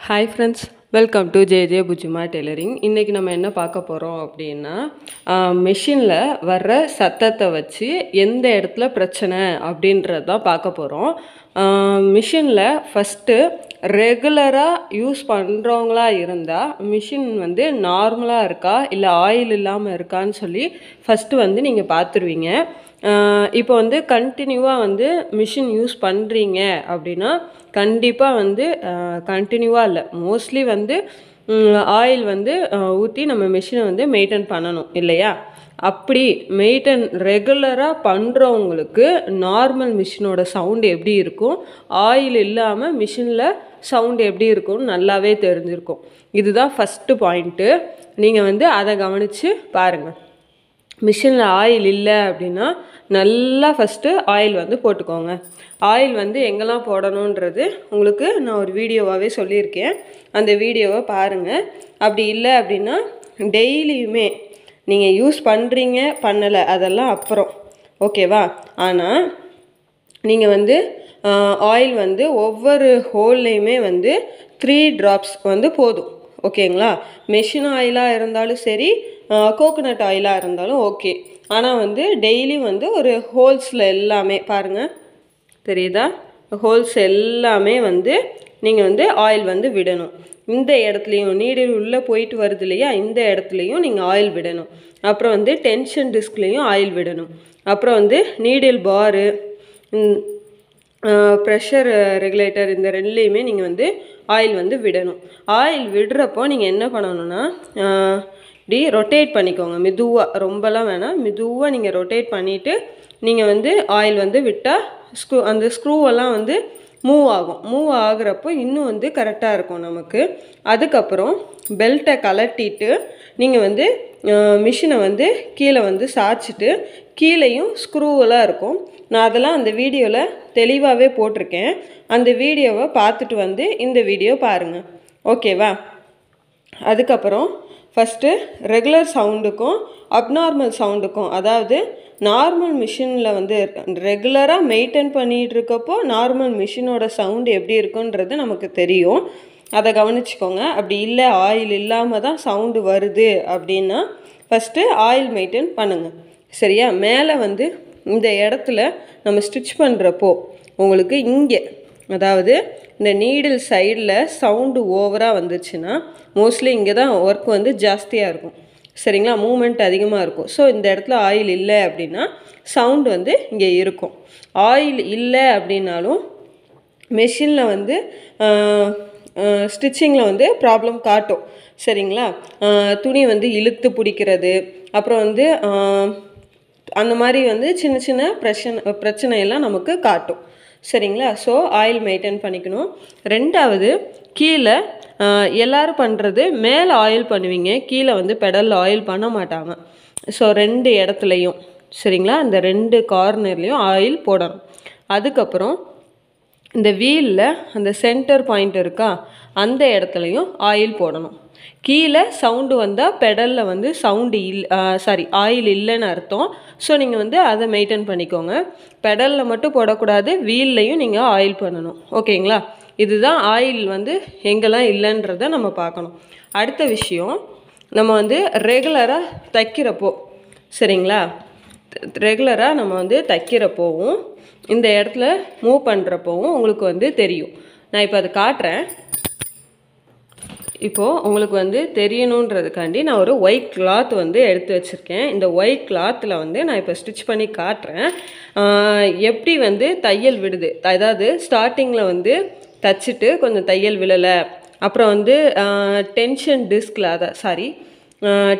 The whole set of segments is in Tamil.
Hi friends welcome to J J புஜுமா tailoring இன்றைக்கி நம்ம என்ன பார்க்க போகிறோம் அப்படின்னா மிஷினில் வர்ற சத்தத்தை வச்சு எந்த இடத்துல பிரச்சனை அப்படின்றது தான் பார்க்க போகிறோம் மிஷினில் ஃபஸ்ட்டு ரெகுலராக யூஸ் பண்ணுறவங்களா இருந்தால் மிஷின் வந்து நார்மலாக இருக்கா இல்லை ஆயில் இல்லாமல் இருக்கான்னு சொல்லி ஃபஸ்ட்டு வந்து நீங்கள் பார்த்துருவீங்க. இப்போ வந்து கண்டினியூவாக வந்து மிஷின் யூஸ் பண்ணுறீங்க அப்படின்னா கண்டிப்பாக வந்து கண்டினியூவாக இல்லை. மோஸ்ட்லி வந்து ஆயில் வந்து ஊற்றி நம்ம மிஷினை வந்து மெயின்டைன் பண்ணணும் இல்லையா? அப்படி மெயின்டைன் ரெகுலராக பண்ணுறவங்களுக்கு நார்மல் மிஷினோட சவுண்டு எப்படி இருக்கும்? ஆயில் இல்லாமல் மிஷினில் சவுண்டு எப்படி இருக்கும்னு நல்லாவே தெரிஞ்சிருக்கும். இதுதான் ஃபஸ்ட்டு பாயிண்ட்டு நீங்கள் வந்து அதை கவனித்து பாருங்கள் மிஷினில் ஆயில் இல்லை அப்படின்னா நல்லா ஃபஸ்ட்டு ஆயில் வந்து போட்டுக்கோங்க. ஆயில் வந்து எங்கெல்லாம் போடணுன்றது உங்களுக்கு நான் ஒரு வீடியோவாகவே சொல்லியிருக்கேன். அந்த வீடியோவை பாருங்கள் அப்படி இல்லை அப்படின்னா டெய்லியுமே நீங்கள் யூஸ் பண்ணுறீங்க பண்ணலை அதெல்லாம் அப்புறம். ஓகேவா ஆனால் நீங்கள் வந்து ஆயில் வந்து ஒவ்வொரு ஹோல்லையுமே வந்து த்ரீ ட்ராப்ஸ் வந்து போதும். ஓகேங்களா? மெஷின் ஆயிலாக இருந்தாலும் சரி கோகோனட் ஆயிலாக இருந்தாலும் ஓகே. ஆனால் வந்து டெய்லி வந்து ஒரு ஹோல்ஸில் எல்லாமே பாருங்கள் தெரியுதா? ஹோல்ஸ் எல்லாமே வந்து நீங்கள் வந்து ஆயில் வந்து விடணும். இந்த இடத்துலையும் நீடில் உள்ளே போயிட்டு வருது இல்லையா? இந்த இடத்துலையும் நீங்கள் ஆயில் விடணும். அப்புறம் வந்து டென்ஷன் டிஸ்க்லேயும் ஆயில் விடணும். அப்புறம் வந்து நீடில் பாரு ப்ரெஷர் ரெகுலேட்டர் இந்த ரெண்டுலேயுமே நீங்கள் வந்து ஆயில் வந்து விடணும். ஆயில் விடுறப்போ நீங்கள் என்ன பண்ணணும்னா இப்படி ரொட்டேட் பண்ணிக்கோங்க. மெதுவாக ரொம்பலாம் வேணாம். மெதுவாக நீங்கள் ரொட்டேட் பண்ணிவிட்டு நீங்கள் வந்து ஆயில் வந்து விட்டால் ஸ்க்ரூ அந்த ஸ்க்ரூவெல்லாம் வந்து மூவ் ஆகும். மூவ் ஆகுறப்போ இன்னும் வந்து கரெக்டாக இருக்கும் நமக்கு. அதுக்கப்புறம் பெல்ட்டை கலட்டிட்டு நீங்கள் வந்து மிஷினை வந்து கீழே வந்து சாய்ச்சிட்டு கீழேயும் ஸ்க்ரூவெல்லாம் இருக்கும். நான் அதெல்லாம் அந்த வீடியோவில் தெளிவாகவே போட்டிருக்கேன். அந்த வீடியோவை பார்த்துட்டு வந்து இந்த வீடியோ பாருங்கள் ஓகேவா? அதுக்கப்புறம் ஃபஸ்ட்டு ரெகுலர் சவுண்டுக்கும் அப்நார்மல் சவுண்டுக்கும் அதாவது நார்மல் மிஷினில் வந்து ரெகுலராக மெயின்டைன் பண்ணிகிட்டு இருக்கப்போ நார்மல் மிஷினோட சவுண்டு எப்படி இருக்குன்றது நமக்கு தெரியும். அதை கவனிச்சுக்கோங்க. அப்படி இல்லை ஆயில் இல்லாமல் தான் சவுண்டு வருது அப்படின்னா ஃபஸ்ட்டு ஆயில் மெயின்டைன் பண்ணுங்கள் சரியா? மேலே வந்து இந்த இடத்துல நம்ம ஸ்டிச் பண்ணுறப்போ உங்களுக்கு இங்கே அதாவது இந்த நீடில் சைடில் சவுண்டு ஓவராக வந்துச்சுன்னா மோஸ்ட்லி இங்கே தான் ஒர்க் வந்து ஜாஸ்தியாக இருக்கும். சரிங்களா? மூமெண்ட் அதிகமாக இருக்கும். ஸோ இந்த இடத்துல ஆயில் இல்லை அப்படின்னா சவுண்டு வந்து இங்கே இருக்கும். ஆயில் இல்லை அப்படின்னாலும் மெஷினில் வந்து ஸ்டிச்சிங்கில் வந்து ப்ராப்ளம் காட்டும். சரிங்களா? துணி வந்து இழுத்து பிடிக்கிறது. அப்புறம் வந்து அந்த மாதிரி வந்து சின்ன சின்ன பிரச்சனை பிரச்சனையெல்லாம் நமக்கு காட்டும். சரிங்களா? ஸோ ஆயில் மெயின்டைன் பண்ணிக்கணும். ரெண்டாவது கீழே எல்லோரும் பண்ணுறது மேலே ஆயில் பண்ணுவீங்க. கீழே வந்து பெடலில் ஆயில் பண்ண மாட்டாங்க. ஸோ ரெண்டு இடத்துலையும். சரிங்களா? அந்த ரெண்டு கார்னர்லேயும் ஆயில் போடணும். அதுக்கப்புறம் இந்த வீலில் அந்த சென்டர் பாயிண்ட் இருக்கா அந்த இடத்துலையும் ஆயில் போடணும். கீழே சவுண்டு வந்தால் பெடலில் வந்து சவுண்டு இல் சாரி ஆயில் இல்லைன்னு அர்த்தம். ஸோ நீங்கள் வந்து அதை மெயின்டைன் பண்ணிக்கோங்க. பெடலில் மட்டும் போடக்கூடாது வீல்லையும் நீங்கள் ஆயில் பண்ணணும். ஓகேங்களா? இதுதான் ஆயில் வந்து எங்கெல்லாம் இல்லைன்றத நம்ம பார்க்கணும். அடுத்த விஷயம் நம்ம வந்து ரெகுலராக தைக்கிறப்போ சரிங்களா? ரெகுலராக நம்ம வந்து தைக்கிறப்போவும் இந்த இடத்துல மூவ் பண்ணுறப்போவும் உங்களுக்கு வந்து தெரியும். நான் இப்போ அதை காட்டுறேன். இப்போது உங்களுக்கு வந்து தெரியணுன்றதுக்காண்டி நான் ஒரு ஒயிட் கிளாத் வந்து எடுத்து வச்சுருக்கேன். இந்த ஒயிட் கிளாத்தில் வந்து நான் இப்போ ஸ்டிச் பண்ணி காட்டுறேன். எப்படி வந்து தையல் விடுது? அதாவது ஸ்டார்டிங்கில் வந்து தச்சுட்டு கொஞ்சம் தையல் விழலை. அப்புறம் வந்து டென்ஷன் டிஸ்கில் அதை சாரி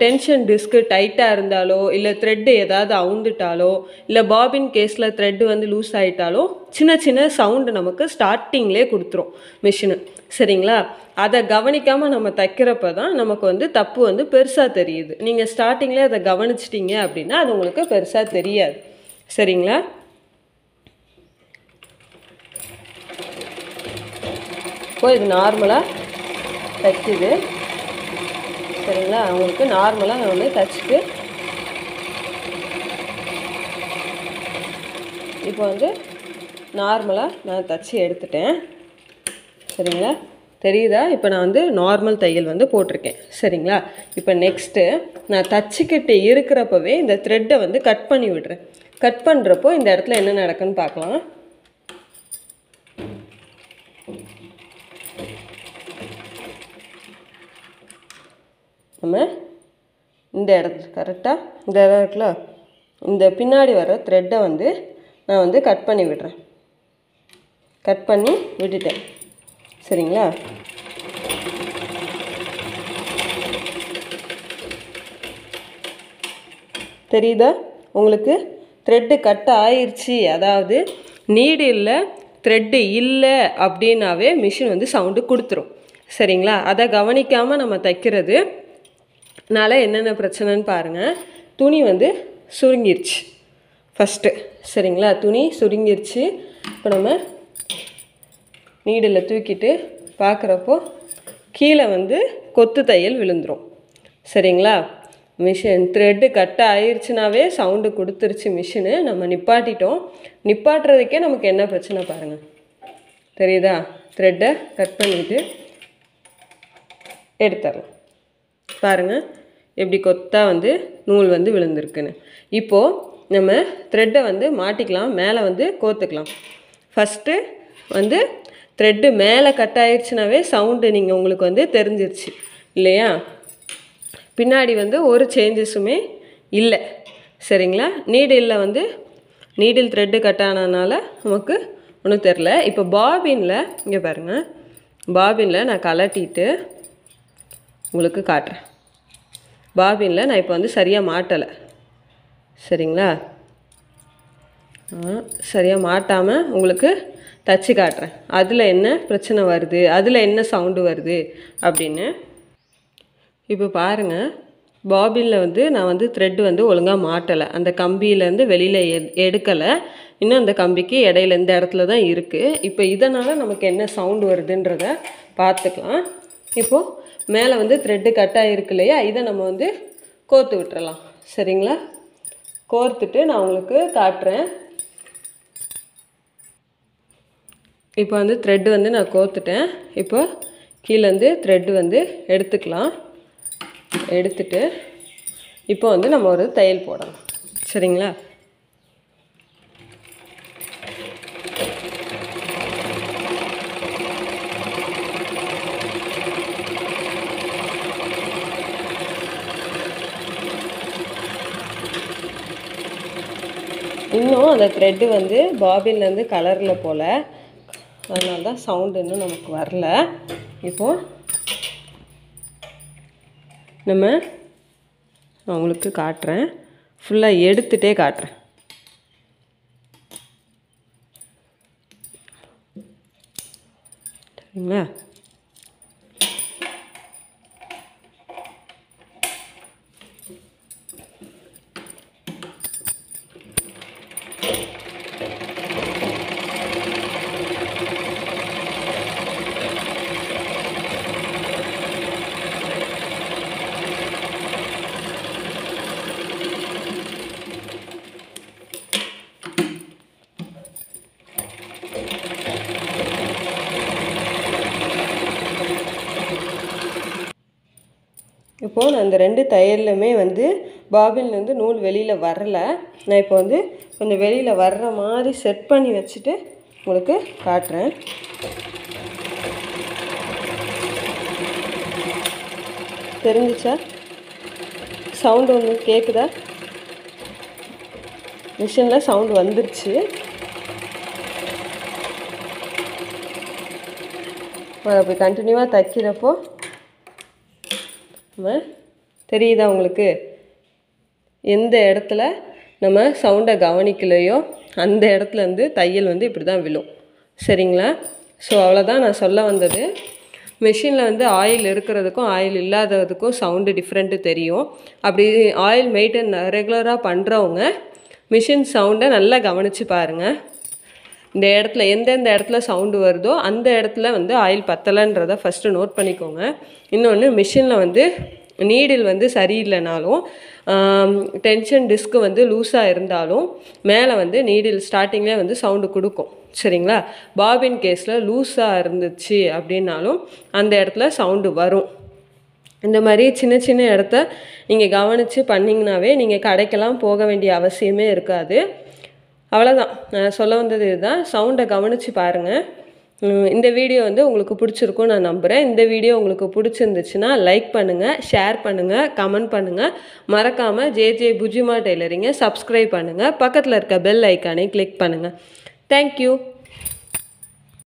டென்ஷன் டிஸ்க்கு டைட்டாக இருந்தாலோ இல்லை த்ரெட்டு ஏதாவது அவுந்துட்டாலோ இல்லை பாபின் கேஸில் த்ரெட்டு வந்து லூஸ் ஆகிட்டாலோ சின்ன சின்ன சவுண்டு நமக்கு ஸ்டார்டிங்லே கொடுத்துரும் மிஷினு சரிங்களா? அதை கவனிக்காமல் நம்ம தைக்கிறப்ப தான் நமக்கு வந்து தப்பு வந்து பெருசாக தெரியுது. நீங்கள் ஸ்டார்டிங்லே அதை கவனிச்சிட்டிங்க அப்படின்னா அது உங்களுக்கு பெருசாக தெரியாது. சரிங்களா? இப்போ இது நார்மலாக தைக்குது. சரிங்களா உங்களுக்கு நார்மலாக நான் வந்து தைச்சிட்டு இப்போ வந்து நார்மலாக நான் தைச்சி எடுத்துட்டேன். சரிங்களா? தெரியுதா? இப்போ நான் வந்து நார்மல் தையல் வந்து போட்டிருக்கேன். சரிங்களா? இப்போ நெக்ஸ்ட்டு நான் தச்சுக்கிட்டு இருக்கிறப்பவே இந்த த்ரெட்டை வந்து கட் பண்ணி விடுறேன். கட் பண்ணுறப்போ இந்த இடத்துல என்ன நடக்குன்னு பார்க்கலாம். நம்ம இந்த இடத்துல கரெக்டாக இந்த இடம் இருக்குல்ல? இந்த பின்னாடி வர த்ரெட்டை வந்து நான் வந்து கட் பண்ணி விடுறேன். கட் பண்ணி விட்டுட்டேன். சரிங்களா? தெரியுதா? உங்களுக்கு த்ரெட்டு கட் ஆயிடுச்சு அதாவது நீடு இல்லை த்ரெட்டு இல்லை அப்படின்னாவே மிஷின் வந்து சவுண்டு கொடுத்துரும். சரிங்களா? அதை கவனிக்காமல் நம்ம தைக்கிறது னால என்னென்ன பிரச்சனைன்னு பாருங்கள் துணி வந்து சுருங்கிருச்சு. ஃபஸ்ட்டு சரிங்களா? துணி சுருங்கிருச்சு. இப்போ நம்ம நீடில் தூக்கிட்டு பார்க்குறப்போ கீழே வந்து கொத்து தையல் விழுந்துடும் சரிங்களா? மிஷின் த்ரெட்டு கட் ஆயிடுச்சுனாவே சவுண்டு கொடுத்துருச்சு மிஷினு. நம்ம நிப்பாட்டிட்டோம். நிப்பாட்டுறதுக்கே நமக்கு என்ன பிரச்சனை பாருங்கள் தெரியுதா? த்ரெட்டை கட் பண்ணிவிட்டு எடுத்துடலாம் பாருங்கள் எப்படி கொத்தா வந்து நூல் வந்து விழுந்திருக்குன்னு. இப்போது நம்ம த்ரெட்டை வந்து மாட்டிக்கலாம் மேலே வந்து கோத்துக்கலாம். ஃபஸ்ட்டு வந்து த்ரெட்டு மேலே கட் ஆயிடுச்சுனாவே சவுண்டு நீங்கள் உங்களுக்கு வந்து தெரிஞ்சிருச்சு இல்லையா? பின்னாடி வந்து ஒரு சேஞ்சஸுமே இல்லை சரிங்களா? நீடிலில் வந்து நீடில் த்ரெட்டு கட் ஆனதுனால நமக்கு ஒன்றும் தெரில இப்போ பாபினில் இங்கே பாருங்கள் பாபினில் நான் கலட்டிட்டு உங்களுக்கு காட்டுறேன். பாபினில் நான் இப்போ வந்து சரியாக மாட்டலை. சரிங்களா? சரியாக மாட்டாமல் உங்களுக்கு தச்சு காட்டுறேன். அதில் என்ன பிரச்சனை வருது? அதில் என்ன சவுண்டு வருது? அப்படின்னு. இப்போ பாருங்கள் பாபினில் வந்து நான் வந்து த்ரெட்டு வந்து ஒழுங்காக மாட்டலை. அந்த கம்பியிலேருந்து வெளியில் எ எடுக்கலை. இன்னும் அந்த கம்பிக்கு இடையில இந்த இடத்துல தான் இருக்குது இப்போ இதனால் நமக்கு என்ன சவுண்டு வருதுன்றத பார்த்துக்கலாம் இப்போது மேலே வந்து த்ரெட்டு கட் ஆகிருக்கு இல்லையா? இதை நம்ம வந்து கோர்த்து விட்டுறலாம். சரிங்களா? கோர்த்துட்டு நான் உங்களுக்கு காட்டுறேன். இப்போ வந்து த்ரெட்டு வந்து நான் கோர்த்துட்டேன். இப்போ கீழேருந்து த்ரெட்டு வந்து எடுத்துக்கலாம். எடுத்துட்டு இப்போ வந்து நம்ம ஒரு தையல் போடலாம். சரிங்களா? இன்னும் அந்த த்ரெட்டு வந்து பாபின்லேருந்து கலரில் போல். அதனால தான் சவுண்டு இன்னும் நமக்கு வரல. இப்போது நம்ம அவங்களுக்கு உங்களுக்கு காட்டுறேன் ஃபுல்லாக எடுத்துகிட்டே காட்டுறேன். சரிங்களா? அந்த ரெண்டு தையல்லுமே வந்து பாபின்லேருந்து நூல் வெளியில் வரல. நான் இப்போ வந்து கொஞ்சம் வெளியில் வர்ற மாதிரி செட் பண்ணி வச்சுட்டு உங்களுக்கு காட்டுறேன். தெரிஞ்சிச்சா? சவுண்டு ஒன்று கேட்குதா மிஷினில் சவுண்டு வந்துருச்சு. அப்படி கண்டினியூவாக தைக்கிறப்போ. நம்ம தெரியுதா உங்களுக்கு? எந்த இடத்துல நம்ம சவுண்டை கவனிக்கலையோ அந்த இடத்துல இருந்து தையல் வந்து இப்படி தான் விழும். சரிங்களா? ஸோ அவ்வளோதான் நான் சொல்ல வந்தது. மிஷினில் வந்து ஆயில் இருக்கிறதுக்கும் ஆயில் இல்லாததுக்கும் சவுண்டு டிஃப்ரெண்ட்டு தெரியும். அப்படி ஆயில் மெயின்டைன் ரெகுலராக பண்ணுறவங்க மிஷின் சவுண்டை நல்லா கவனித்து பாருங்கள் இந்த இடத்துல எந்தெந்த இடத்துல சவுண்டு வருதோ அந்த இடத்துல வந்து ஆயில் பத்தலைன்றதை ஃபஸ்ட்டு நோட் பண்ணிக்கோங்க. இன்னொன்று மிஷினில் வந்து நீடில் வந்து சரியில்லைனாலும் டென்ஷன் டிஸ்க்கு வந்து லூஸாக இருந்தாலும் மேலே வந்து நீடில் ஸ்டார்டிங்லேயே வந்து சவுண்டு கொடுக்கும். சரிங்களா? பாபின் கேஸில் லூஸாக இருந்துச்சு அப்படின்னாலும் அந்த இடத்துல சவுண்டு வரும். இந்த மாதிரி சின்ன சின்ன இடத்த நீங்கள் கவனித்து பண்ணிங்கனாவே நீங்கள் கடைக்கெல்லாம் போக வேண்டிய அவசியமே இருக்காது. அவ்வளோதான் நான் சொல்ல வந்தது இதுதான். சவுண்டை கவனித்து பாருங்கள் இந்த வீடியோ வந்து உங்களுக்கு பிடிச்சிருக்கும் நான் நம்புகிறேன் இந்த வீடியோ உங்களுக்கு பிடிச்சிருந்துச்சுன்னா லைக் பண்ணுங்கள் ஷேர் பண்ணுங்கள் கமெண்ட் பண்ணுங்கள் மறக்காமல் ஜே ஜே புஜிமா டெய்லரிங்கை சப்ஸ்கிரைப் பண்ணுங்கள் பக்கத்தில் இருக்க பெல் ஐக்கானை கிளிக் பண்ணுங்கள் தேங்க்யூ